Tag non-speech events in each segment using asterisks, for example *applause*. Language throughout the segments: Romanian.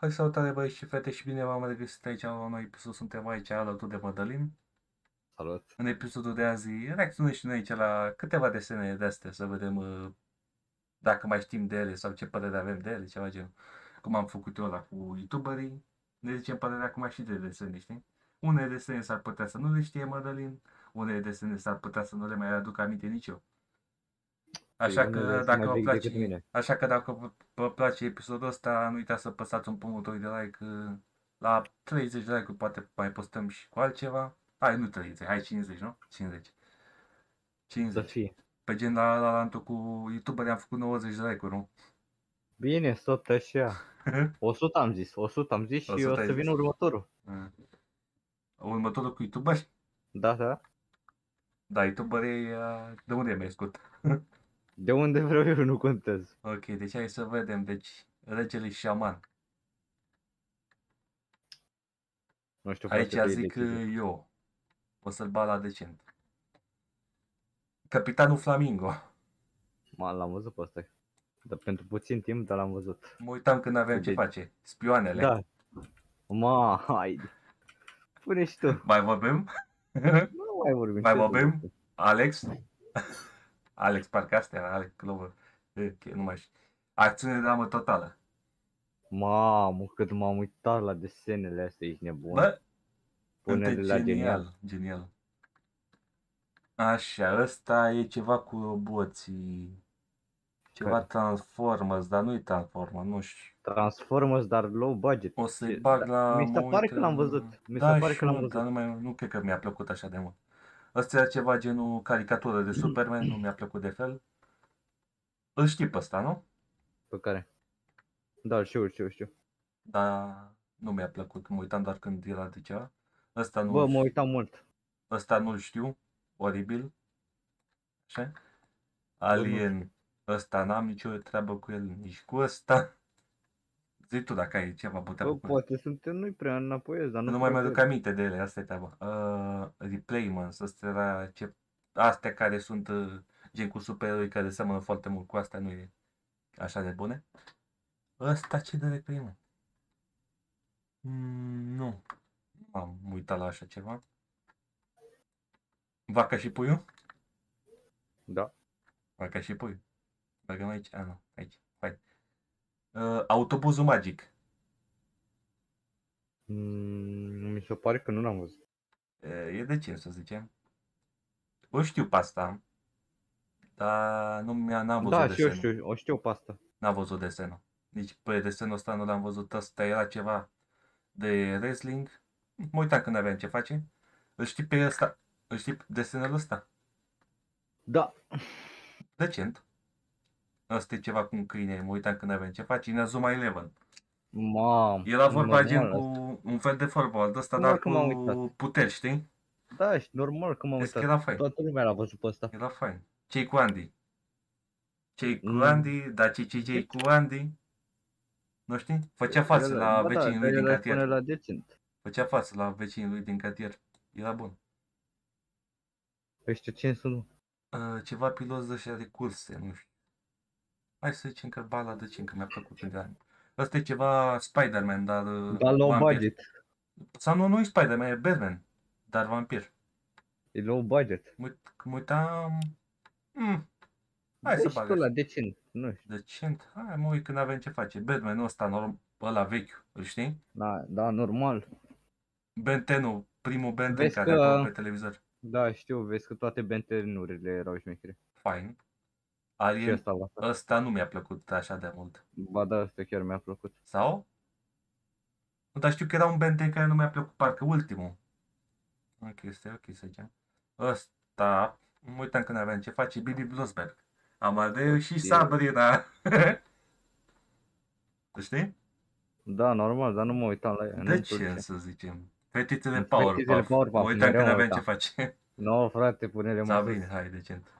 Hai salutare băieți și fete și bine v-am regăsit aici la un nou episod. Suntem aici alături de Mădălin. Salut! În episodul de azi reacționăm și noi aici la câteva desene de astea să vedem uh, dacă mai știm de ele sau ce părere avem de ele, ceva genul. Cum am făcut eu la cu youtuberii, ne zicem părerea acum și de desene, știi? Unele desene s-ar putea să nu le știe Mădălin, unele desene s-ar putea să nu le mai aduc aminte nici eu. Așa Păi, că unele sunt dacă mai vă vechi place, decât mine. așa că dacă vă- vă place episodul ăsta, nu uitați să apăsați un butonul de like uh, la 30 de like poate mai postăm și cu altceva. Hai, nu 30, hai 50, nu? 50. Să 50. fie. Pe gen la, la, la cu youtuberi am făcut 90 de like-uri, nu? Bine, tot așa. 100 am zis, 100 am zis și 100 o ai să zis. vină următorul. Uh. Următorul cu youtuberi? Da, da. Da, youtuberii, uh, de unde mai scurt? *laughs* De unde *laughs* vreau eu nu contez. Ok, deci hai să vedem. Deci, regele șaman. Nu știu, Aici frate, zic de decizie. uh, eu. O să-l bat la decent. Capitanul Flamingo. Ma, l-am văzut pe ăsta. Dar pentru puțin timp, dar l-am văzut. Mă uitam când aveam ce De- face. Spioanele. Da. Ma, hai. Pune și tu. Mai vorbim? Nu mai vorbim. Mai ce să vorbim? vorbim? Alex? *laughs* Alex, parcă asta era Alex Clover. Ok, nu mai știu. Acțiune de dramă totală. Mamă, cât m-am uitat la desenele astea, ești nebun. Bă, Pune-le între la genial. genial. Genial. Așa, ăsta e ceva cu roboții. Ceva Care? Transformers, dar nu e Transformers, nu știu. Transformers, dar low budget. O să-i Ce- bag da, la... Mi se mă pare uit că l-am în- văzut. Mi da, se pare și că l-am eu, văzut. Dar nu, mai, nu cred că mi-a plăcut așa de mult. Ăsta era ceva genul caricatură de Superman, nu mi-a plăcut de fel. Îl știi pe ăsta, nu? Pe care? Da, știu, știu, știu. Dar nu mi-a plăcut, mă uitam doar când era de ceva. Ăsta nu Bă, mă uitam mult. ăsta nu-l știu, oribil. Așa? Alien, ăsta n-am nicio treabă cu el, nici cu ăsta. Zi tu dacă ai ceva putea Bă, cu el. poate suntem noi prea înapoiezi, dar nu Nu mai prea mi-aduc cred. aminte de ele, asta e treaba. Uh, Replaymans, astea era ce... Astea care sunt uh, gen cu supereroi care seamănă foarte mult cu astea, nu e așa de bune. Ăsta ce de Replayman? Mm, nu. Nu am uitat la așa ceva. Vaca și puiul? Da. Vaca și puiul. Băgăm aici? A, nu, aici. Hai. Uh, autobuzul magic. Mm, mi se pare că nu l-am văzut. Uh, e decent, să zicem. O știu pe asta, dar nu mi-a, n-am văzut Da, și eu desenul. știu, o știu pe asta. N-am văzut desenul. Nici pe desenul ăsta nu l-am văzut. Ăsta era ceva de wrestling. Mă uitam când aveam ce face. Îl știi pe ăsta? Îl știi pe desenul ăsta? Da. Decent. Ăsta e ceva cu un câine. Mă uitam când aveam ce face. Inazuma Eleven. Mam. Era vorba gen normal cu asta. un fel de fotbal de ăsta, Normal dar că m-am cu uitat. puteri, știi? Da, și normal că m-am Deci uitat. era fain. Toată lumea l-a văzut pe ăsta. Era fain. Cei cu Andy. Cei cu Mm. Andy, dar cei cei cei cu Andy. Nu știi? Făcea față El- la ba vecinii da, lui din el cartier. spune la decent. Făcea față la vecinii lui din cartier. Era bun. Ăștia cine sunt? Uh, ceva piloți de ăștia de curse, nu știu. Hai să zicem că bala de cin, că mi-a plăcut când eram. Ăsta e ceva Spider-Man, dar uh, Da, low vampir. budget. Sau nu, nu e Spider-Man, e Batman, dar vampir. E low budget. Mă, uit- mă uitam... Mm, hai Dă să și bag tu așa. la decent. Nu știu. Decent. Hai mă uit când avem ce face. Batman ăsta, norm, ăla vechi, îl știi? Da, da, normal. Ben 10 primul Ben 10 Vezi care că- apără pe televizor. Da, știu, vezi că toate bentenurile erau șmechere. Fain. Și Alien, ăsta la fel. ăsta nu mi-a plăcut așa de mult. Ba da, ăsta chiar mi-a plăcut. Sau? Nu, Dar știu că era un Ben 10 care nu mi-a plăcut, parcă ultimul. Ok, este ok să zicem. Ăsta, mă uitam când aveam ce face Bibi Bluesberg. Amadeu și E- Sabrina. *laughs* Știi? Da, normal, dar nu mă uitam la ea. De nu-mi ce plăcea. să zicem? Fetițele În Powerpuff. Fetițele Powerpuff, Mă uitam când mereu aveam mă ce uitam. face. *laughs* Nu, frate, pune-le Sau mai bine, sus. hai, decent.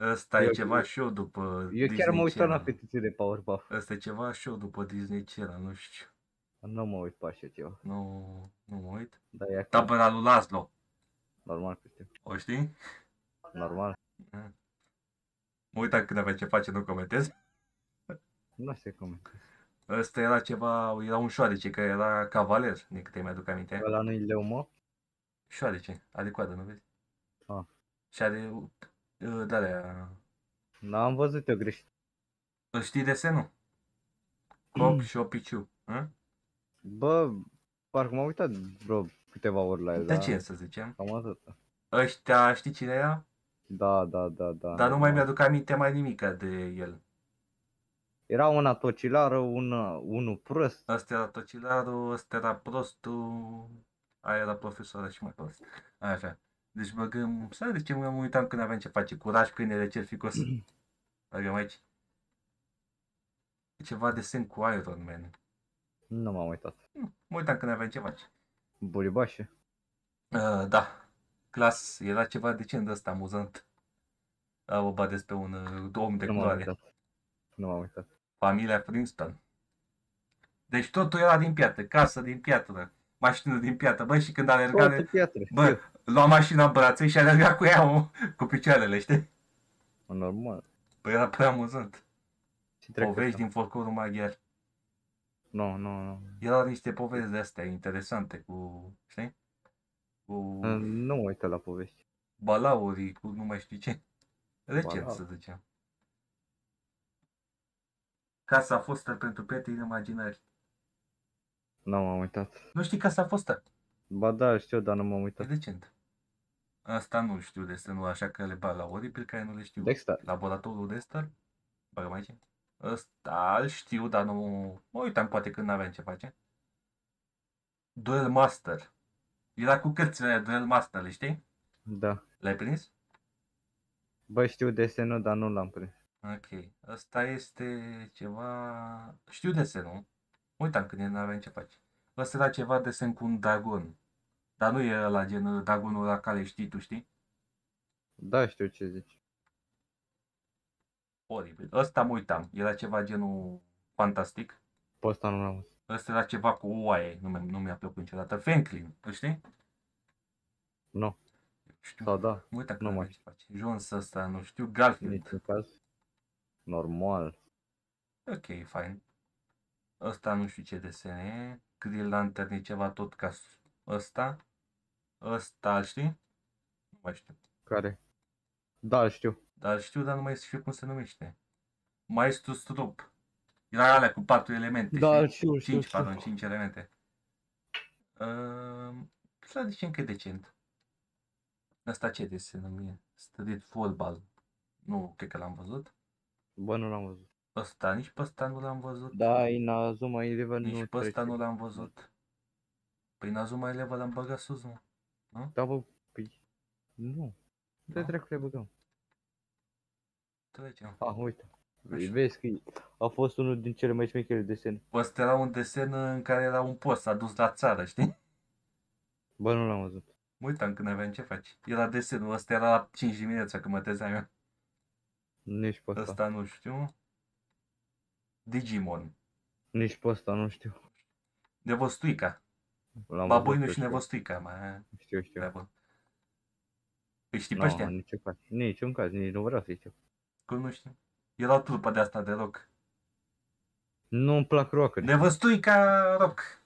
Ăsta e Eu- ceva show după Eu chiar Disney mă uitam la Channel. fetițele Powerpuff. Ăsta e ceva show după Disney Channel, nu știu. Nu mă uit pe așa ceva. Nu, nu mă uit. Da, e acolo. Tabăra lui Laszlo. Normal că știu. O știi? Normal. Mă uitam când avea ce face, nu comentez. Nu știu cum. Ăsta era ceva, era un șoarece, că era cavaler, din câte mi-aduc aminte. Ăla nu-i leu, mă? Șoarece, are coadă, nu vezi? Ah. Și are, uh, de-alea, N-am văzut eu greșit. îl știi desenul? Cop și o piciu. hă? Bă, parcă m-am uitat vreo câteva ori la el, De da? ce să zicem? Cam atât. Ăștia, știi cine era? Da, da, da, da. Dar nu mai normal. mi-aduc aminte mai nimica de el. Era una tocilară, una, unul prost. Ăsta era tocilarul, ăsta era prostul, aia era profesoara și mai prost. Așa. Deci băgăm, să zicem, mă uitam când aveam ce face, curaj, câinele cel ficos. *clears throat* Băgăm aici. Ceva desen cu Iron Man. Nu m-am uitat. Nu, mă uitam când aveam ce face. Buribașe. Uh, da, clas, era ceva de genul ăsta amuzant. A vorba despre un uh, om de Nu m-am culoare. uitat. Nu m-am uitat. Familia Princeton. Deci totul era din piatră, casă din piatră, mașină din piatră. Băi, și când alerga, Toate pietre. bă, lua mașina în brațe și alerga cu ea mă, cu picioarele, știi? Normal. Băi, era prea amuzant. Și trec Povești asta. din folclorul maghiar. Nu, nu, nu. Erau niște povesti de astea interesante cu, știi? Cu Nu mă uită la povești. balaurii, cu nu mai știu ce. Recent, Balauri. să zicem. Casa fostă pentru prieteni imaginari. Nu m-am uitat. Nu știi casa fostă? Ba da, știu, dar nu m-am E uitat. decent. Asta nu știu desenul, așa că le bag la oribil care nu le știu. Dexter. Laboratorul Dexter? Bagăm aici. Ăsta îl știu, dar nu... Mă uitam poate când n-aveam ce face. Duel Master. Era cu cărțile alea, Duel Master, le știi? Da. L-ai prins? Bă, știu desenul, dar nu l-am prins. Ok. Ăsta este ceva... Știu desenul. Mă Uitam când n-aveam ce face. Ăsta era ceva desen cu un dragon. Dar nu e la gen dragonul la care știi tu, știi? Da, știu ce zici. Oribil. Ăsta mă uitam. Era ceva genul fantastic. Pe ăsta nu l-am văzut. Ăsta era ceva cu oaie. Nu, mi- nu mi-a plăcut niciodată. Franklin. Îl știi? Nu. Știu. Sau da, Mă uitam nu când mai aveam ce face. Jones ăsta, nu știu. Garfield. niciun caz. Normal. Ok, fine. Ăsta nu știu ce desen e. Green Lantern e ceva tot ca s- ăsta. Ăsta, îl știi? Nu mai știu. Care? Da, știu. Dar știu, dar nu mai știu cum se numește. Maestru Strup. Era alea cu patru elemente. Da, știi? știu, știu, Cinci, știu. pardon, cinci elemente. Uh, să zicem că e decent. Asta ce desen mie? Street Football. Nu, cred că l-am văzut. Bă, nu l-am văzut. Ăsta, nici pe ăsta nu l-am văzut. Da, Inazuma Eleven Nici nu pe ăsta trece. nu l-am văzut. Păi Nazuma Eleven l-am băgat sus, mă. Da, bă, păi... Nu. De Da. dracu le băgăm. Trecem. Ah, uite. Așa. Vezi că a fost unul din cele mai șmechele desene. Ăsta era un desen în care era un post adus la țară, știi? Bă, nu l-am văzut. Mă uitam când aveam ce faci. Era desenul, ăsta era la 5 dimineața când mă trezeam eu. Nici pe ăsta. Ăsta nu știu. Digimon. Nici pe ăsta nu știu. Nevostuica. L-am Babuinul văzut, și știu. nevostuica, mai Știu, știu. treabă. Îi știi pe Nu, ăștia? niciun caz. Niciun caz, nici nu vreau să știu. Cum nu știu? Era o trupă de asta de rock. Nu-mi plac rockeri. Nevăstuica rock.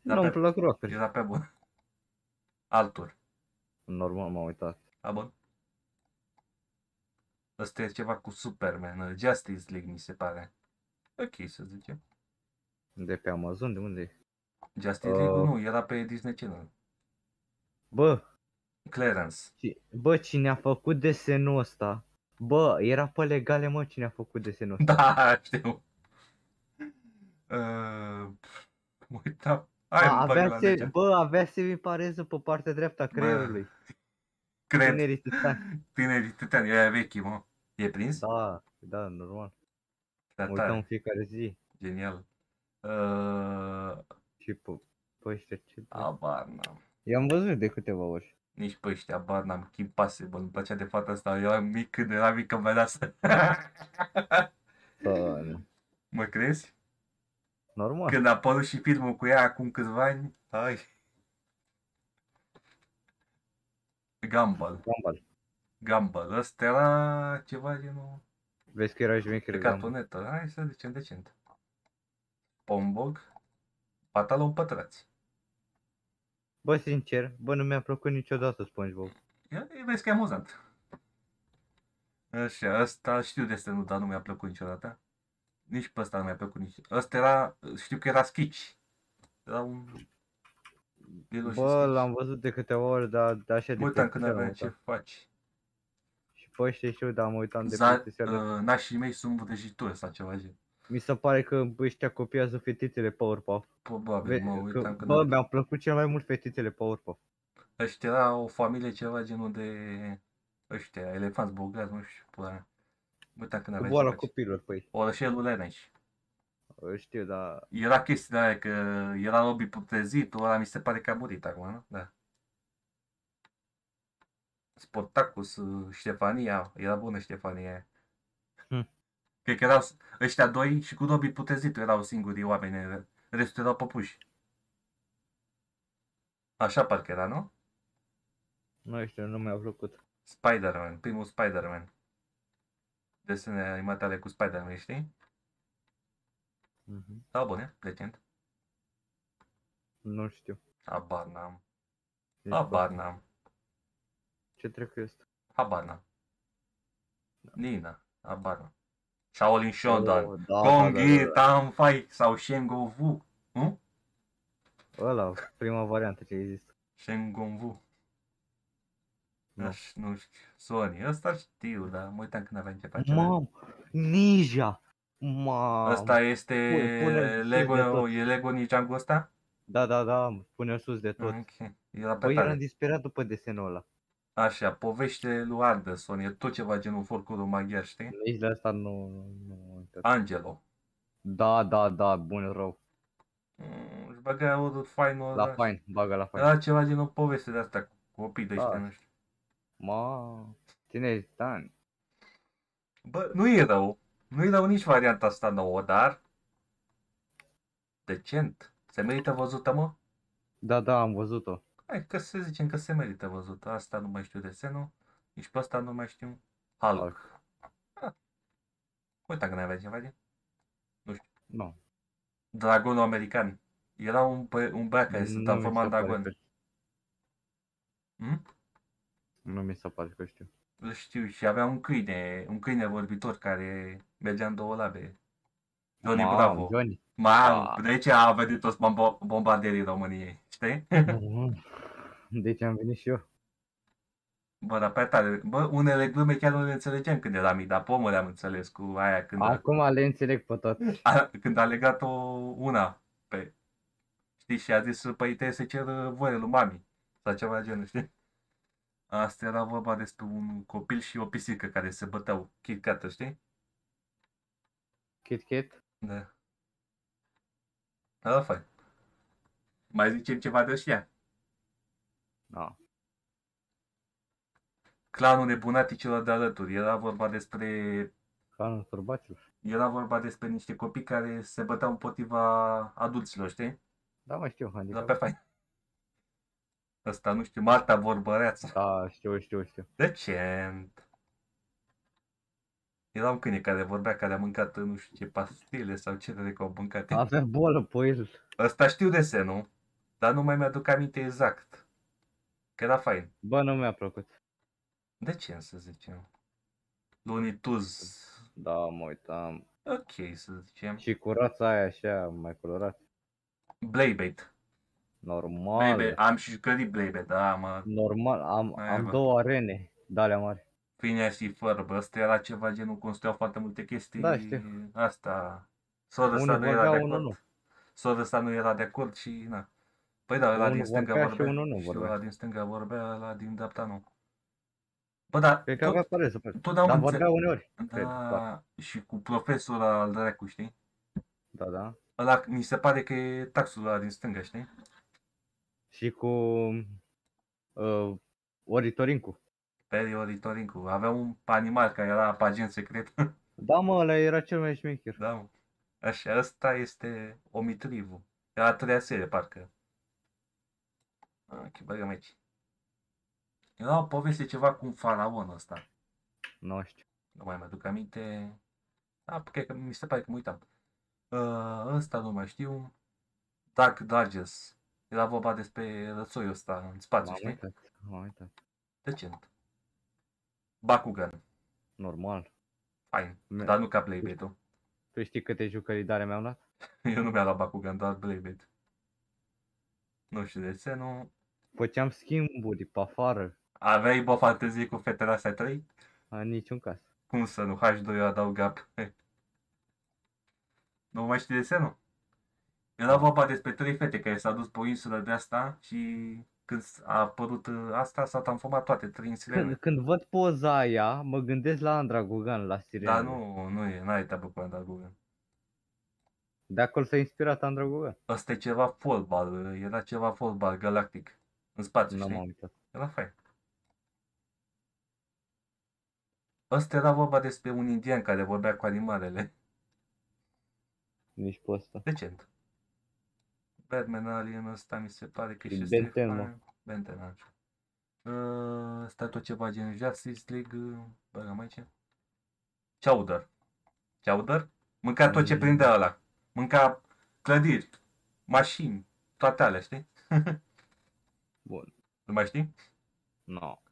Da, Nu-mi pe- plac rockeri. Era pe bun. Altul. Normal m-am uitat. A, bun. Ăsta e ceva cu Superman, uh, Justice League, mi se pare. Ok, să zicem. De pe Amazon, de unde e? Justice League Uh. nu, era pe Disney Channel. Bă, Clarence. ci- bă, cine a făcut desenul ăsta? Bă, era pe legale, mă, cine a făcut desenul ăsta. *laughs* Da, știu. Uh, mă uitam. Hai, A, mă bag avea la se, degea. bă, avea semipareză pe partea dreaptă a creierului. Cred. Tinerii titani. Tinerii titani, e aia vechi, mă. E prins? Da, da, normal. Da, Mă uitam în tare. fiecare zi. Genial. Uh, Și pe, pe ăștia ce... abar n-am. I-am văzut de câteva ori. Nici pe ăștia, abar n-am. Kim Possible, îmi plăcea de fata asta. Eu eram mic când era mică, mă lasă. Bă, nu. *laughs* mă crezi? Normal. Când a apărut și filmul cu ea acum câțiva ani, hai. Gumball. Gumball. Gumball. Ăsta era ceva genul Vezi că era șmecher pe Gumball. cartonetă. Hai să zicem decent. Pombog, pantaloni pătrați. Bă, sincer, bă, nu mi-a plăcut niciodată SpongeBob. Ia, vezi că e amuzant. Așa, ăsta știu desenul, dar nu mi-a plăcut niciodată. Nici pe ăsta nu mi-a plăcut nici. Ăsta era, știu că era Skitch. Era un... Lilo și Bă, Stitch. l-am văzut de câteva ori, dar de așa de Mă uitam când plictiseală aveam mă ce uitam. faci. Și pe ăștia știu, dar mă uitam de Za, plictiseală. uh, nașii mei sunt vrăjitori sau ceva gen. Mi se pare că ăștia copiază fetițele Powerpuff. Probabil, Ve- mă că, uitam când bă, aveam. mi-au plăcut cel mai mult fetițele Powerpuff. Ăștia era o familie ceva genul de... Ăștia, elefanți bogați, nu știu, pula mea. Mă uitam când Cu aveam boala ce faci. copilor, păi. Orășelul Leneș. Ă, Știu, dar... Era chestia aia că era lobby putrezit, ăla mi se pare că a murit acum, nu? Da. Sportacus, uh, Ștefania, era bună Ștefania aia. Hm. Cred că erau s- ăștia doi și cu Robi Putrezitul erau singurii oameni, restul erau păpuși. Așa parcă era, nu? Nu știu, nu mi-a plăcut. Spider-Man, primul Spider-Man. Desene animate ale cu Spider-Man, știi? Mhm. Da, bune, decent. Nu știu. Habar n-am. Nici Habar pe- n-am. Ce trecu este? Habar n-am. Nina, habar n-am. Shaolin Shodan. Oh, da, Kongi, da, da, Tam Fai sau Shengon Wu. Nu? da. Ăla, prima variantă ce există. Shengon Wu. Nu. Aș, nu știu. Sony. Ăsta știu, dar mă uitam când aveam ce face. Mam, Ninja! Mam! Ăsta este Pune- pune sus de Lego, tot. e Lego Ninjago ăsta? Da, da, da, pune sus de tot. Ok. Era pe Băi, tare. eram disperat după desenul ăla. Așa, povește lui Anderson, e tot ceva genul folclorul maghiar, știi? Nici de asta nu... nu am uitat. Angelo. Da, da, da, bun rău. Mm, își băga o fainul La ăla. fain, bagă la fain. Era ceva genul poveste de asta cu copii de ăștia, Da. nu știu. Ma, tineri, Dan. Bă, nu e rău. Nu e rău nici varianta asta nouă, dar decent. Se merită văzută, mă? Da, da, am văzut-o. Hai că să zicem că se merită văzută. Asta nu mai știu desenul. Nici pe asta nu mai știu. Hulk. Hulk. Ah. Uita că n-avea ceva de Nu. Dragonul american. Era un, bă, un băiat care se Nu mi transforma se în pare dragon. că- Hmm? Nu mi se pare că știu. Îl știu și avea un câine, un câine vorbitor care mergea în două labe. Johnny Mamă, Bravo. Johnny. Mamă, Ah. de aici a venit toți bombo- bombarderii României, știi? Deci am venit și eu. Bă, dar pe tare. Bă, unele glume chiar nu le înțelegeam când eram mic, dar pe omul le-am înțeles cu aia când, a, Acum le înțeleg pe tot. a, când a legat-o una pe... Știi, și a zis, păi trebuie să cer voie lui mami. Sau ceva genul, știi? Asta era vorba despre un copil și o pisică care se băteau. Kit Kat, știi? Kit Kat? Da. Da, fain. Mai zicem ceva de ăștia? Da. Clanul nebunaticilor de alături. Era vorba despre Canul sărbaților. Era vorba despre niște copii care se băteau împotriva adulților, știi? Da, mă știu, Da, handicap. pe fain. Ăsta, nu știu, Marta Vorbăreață. Da, știu, știu, știu. Decent. Era un câine care vorbea, care a mâncat nu știu ce pastile sau ce de că au mâncat. Avea bolă pe el. Ăsta știu desenul, dar nu mai mi-aduc aminte exact. Că era fain. Bă, nu mi-a plăcut. Decent, să zicem. Looney Tunes. Da, mă uitam. Ok, să zicem. Și cu rața aia așa, mai colorat. Blaybait. Normal. Blaybait. Am și jucărit Blaybait, da, mă. Normal, am, Aia, am bă. două arene. Dalea mari. Phineas și Ferb, ăsta era ceva genul construiau foarte multe chestii. Da, știu. Asta. Sora Unul sa nu era vorbea, de unul acord. nu. Sora sa nu era de acord și na. Păi da, ăla Unul din stânga vorbea și vorbea. unul nu și vorbea. ăla din stânga vorbea, ăla din dreapta nu. Bă, da, Cred că tot, avea pare să facă. tot am Dar înțeles. vorbea uneori. cred, Da, da. și cu profesorul al dracu, știi? Da, da. Ăla, mi se pare că e taxul ăla din stânga, știi? Și cu uh, Oritorincu. Peri Oritorincu. Avea un animal care era agent secret. *laughs* Da, mă, ăla era cel mai șmecher. Da, mă. Așa, ăsta este Omitrivul. Era a treia serie, parcă. Ok, băgăm aici. Era o poveste ceva cu un faraon ăsta. Nu știu. Nu mai mă duc aminte. Da, cred că mi se pare că mă uitam. Uh, ăsta nu mai știu. Dark Dodges. Era vorba despre rățoiul ăsta în spațiu, M-am știi? uitat. M-am uitat. Decent. Bakugan. Normal. Fain. Me- Dar nu ca Beyblade-ul. Tu știi câte jucării de mi-am luat? *laughs* Eu nu mi-am luat Bakugan, doar Beyblade. Nu știu de ce, nu. Făceam schimburi pe afară. Aveai bă fantezie cu fetele astea trei? În niciun caz. Cum să nu? H2 adauga pe... Nu mai știi desenul? Era vorba despre trei fete care s-au dus pe o insulă de asta și când a apărut uh, asta s-au transformat toate trei în sirene. Când, când văd poza aia, mă gândesc la Andra Gugan, la sirene. Dar nu, nu e, n-ai treabă cu Andra Gugan. De acolo s-a inspirat Andra Gugan. Ăsta e ceva fotbal, era ceva fotbal galactic. În spațiu, Nu știi? m-am uitat. Era fain. Ăsta era vorba despre un indian care vorbea cu animalele. Nici pe ăsta. Decent. Batman Alien ăsta mi se pare că e Și și Ben 10, Stefan. mă. Ben 10, nu știu. Uh, Ăsta tot ceva gen Justice League. uh, Băgăm aici. Chowder. Chowder? Mânca tot ce Mm. prindea ăla. Mânca clădiri, mașini, toate alea, știi? *laughs* Bun. Nu mai știi? No,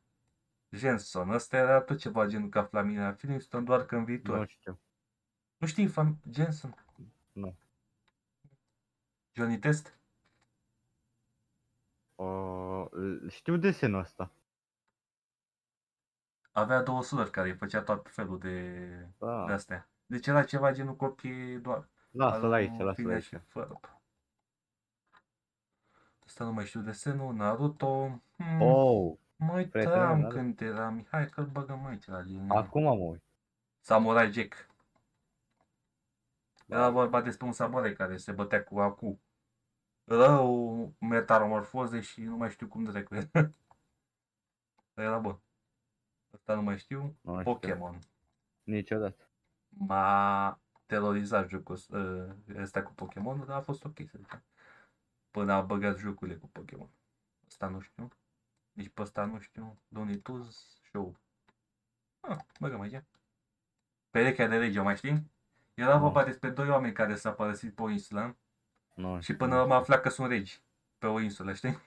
Jenson. Ăsta era tot ceva genul ca Flamina Flintstone, doar că în viitor. nu știu. Nu știi Fam- Jensen? Nu. Johnny Test? Uh, știu desenul ăsta. Avea două surori care îi făcea tot felul de, de Da. astea. Deci era ceva genul copii doar. Lasă-l aici, Al lasă-l Phineas aici. și Ferb. Asta nu mai știu desenul, Naruto. Hmm, Oh, mă prietene, uitam Naruto. când era. Hai că-l băgăm aici la gen. acum mă uit. Samurai Jack. Era Da. vorba despre un samurai care se bătea cu acu. Rău, metamorfoze și nu mai știu cum dracu era. *laughs* Dar era bun. Asta nu mai știu. Nu știu. Pokémon. Niciodată. M-a terorizat jocul ăsta- ăsta cu Pokémon, dar a fost ok să zicem. Până a băgat jocurile cu Pokémon. Asta nu știu. Nici pe ăsta nu știu. Looney Tunes Show. Ah, băgăm aici. Perechea de lege, o mai știi? Era Nu. vorba despre doi oameni care s-au părăsit pe o insulă Nu și știu. până am aflat că sunt regi pe o insulă, știi?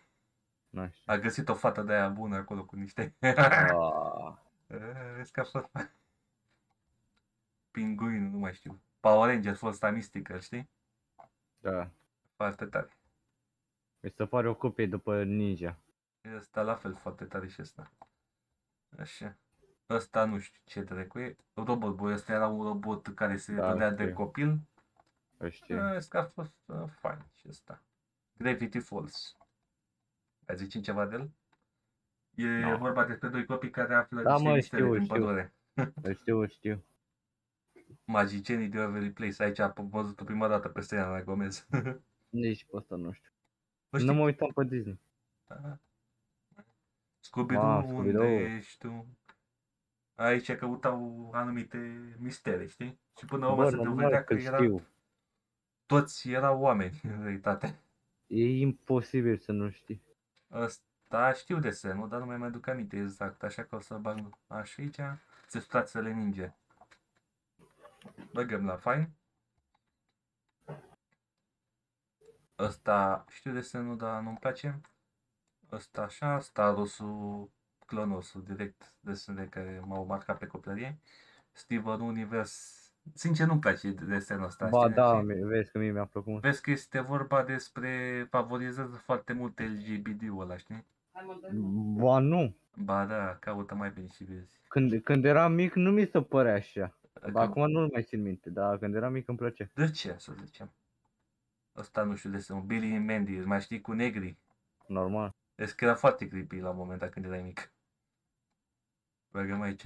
Nu știu. A găsit o fată de aia bună acolo cu niște... Ah, *laughs* Vezi că a fost... *laughs* Pinguin, nu mai știu. Power Rangers, Forța Mistică, știi? da. Foarte tare. Mi se pare o copie după Ninja. Ăsta la fel foarte tare și ăsta. Așa. Ăsta nu știu ce dracu e. Robot Boy, ăsta era un robot care se Da, dădea de știu. copil. Îl știu. Ăsta a fost uh, fain și ăsta. Gravity Falls. Ai zice ceva de el? E Nu. vorba despre doi copii care află Da, niște mă, misteri știu, din știu. pădure. Îl știu, îl știu. Magicienii de Waverly Place. Aici am văzut-o prima dată pe Selena Gomez. *laughs* Nici pe ăsta nu știu. Nu Nu știți? mă uitam pe Disney. Da. Scooby-Doo, Ma, unde Scooby-Doo. ești tu? Aici căutau anumite mistere, știi? Și până la urmă Bă, se normal dovedea că că era, știu. toți erau oameni, în realitate. E imposibil să nu știi. Ăsta știu desenul, dar nu mai mi-aduc aminte exact, așa că o să bag așa aici, țesuțațele ninja. Băgăm la fain. Ăsta știu desenul, dar nu-mi place. Ăsta așa, Starosul, Clonosul, direct desenele care m-au marcat pe copilărie. Steven Universe, sincer nu-mi place desenul ăsta. Ba știi, da, și- mi- vezi că mie mi-a plăcut mult. Vezi că este vorba despre, favorizează foarte mult LGBT-ul ăla, știi? Ba nu. Ba da, caută mai bine și vezi. Când, când eram mic nu mi se părea așa. Adică, Acum nu mai țin minte, dar când eram mic îmi plăcea. De ce, să zicem? Ăsta nu știu de ce, Billy and Mandy, îl mai știi cu negri? Normal. Deci că era foarte creepy la un moment dat când erai mic. Băgăm aici.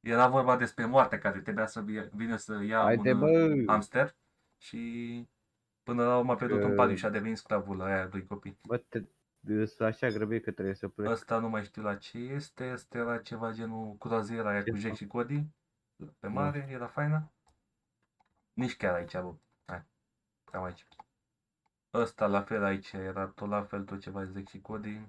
Era vorba despre moartea care trebuia să vie- vină să ia Haide un bă! hamster și până la urmă a pierdut un Că- paliu și a devenit sclavul la aia doi copii. Bă, te, sunt așa grăbit că trebuie să plec. Ăsta nu mai știu la ce este, ăsta era ceva genul croaziera aia Ce cu Jack fac? și Cody. Pe mare, era faină. Nici chiar aici, bă. Hai, cam aici. Ăsta la fel aici, era tot la fel, tot ceva Jack și Cody.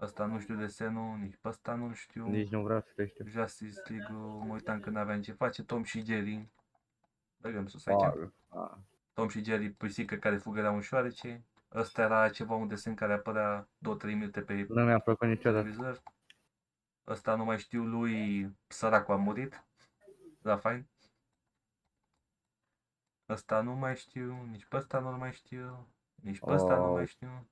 Ăsta nu știu desenul, nici pe ăsta nu știu. Nici nu vreau să le știu. Justice League, mă uitam când aveam ce face, Tom și Jerry. Băgăm sus aici. Wow. Ah, Tom și Jerry, pisică care fugă la un șoarece. Ăsta era ceva un desen care apărea 2-3 minute pe Nu mi-a plăcut niciodată. televizor. Ăsta nu mai știu lui, săracul a murit. La fain. Ăsta nu mai știu, nici pe ăsta nu mai știu, nici pe ăsta nu Oh. mai știu.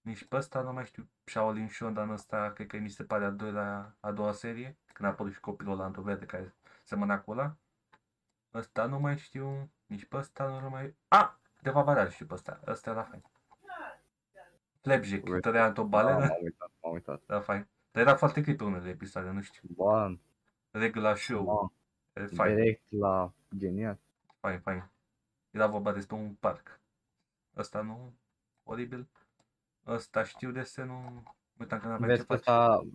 Nici pe ăsta nu mai știu. Shaolin Shondan ăsta, cred că mi se pare a doua, a doua serie, când a apărut și copilul ăla într verde care semăna cu ăla. Ăsta nu mai știu, nici pe ăsta nu mai... A! De fapt, are și pe ăsta. Ăsta era fain. Flapjack, Uite. tărea într-o Ah, balenă, m-am uitat, m-am uitat. era fain. Dar era foarte creepy unele episoade, nu știu. Bun, Regula show, mamă, e fain, direct la genial. fain, fain. Era vorba despre un parc. Ăsta nu, oribil. Ăsta știu desenul, uitam că n-avea ce Vezi că face. ăsta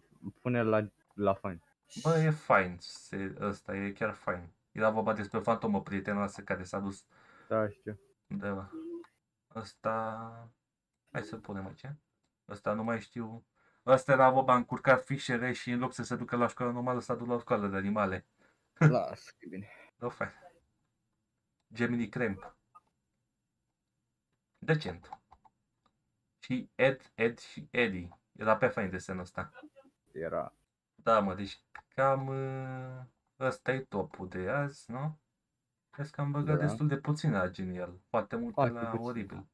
pune la, la fain. Bă, e fain, se, ăsta e chiar fain. Era vorba despre fantomă prietenoasă care s-a dus Da, știu. undeva. Ăsta... Hai să punem aici. Ăsta nu mai știu. Ăsta era vorba încurcat fișere și în loc să se ducă la școală normală s-a dus la o școală de animale. *laughs* Las, că e bine. Da, fain. Gemini Cramp. Decent. Și Ed, Ed și Eddie. Era pe fain desenul ăsta. Era. Da, mă, deci cam uh, ăsta e topul de azi, nu? Crezi că am băgat Da. destul de puțin la genial, foarte mult Foarte la puțin. oribil.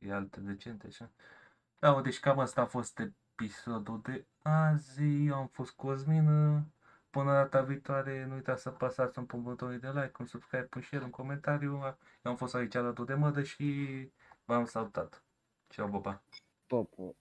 E alte decente, așa. Da, mă, deci cam asta a fost episodul de azi. Eu am fost Cosmin. Până data viitoare, nu uitați să apăsați un butonul de like, un subscribe, un share, un comentariu. Eu am fost aici alături de mădă și v-am salutat. Ceau, popa! Topul.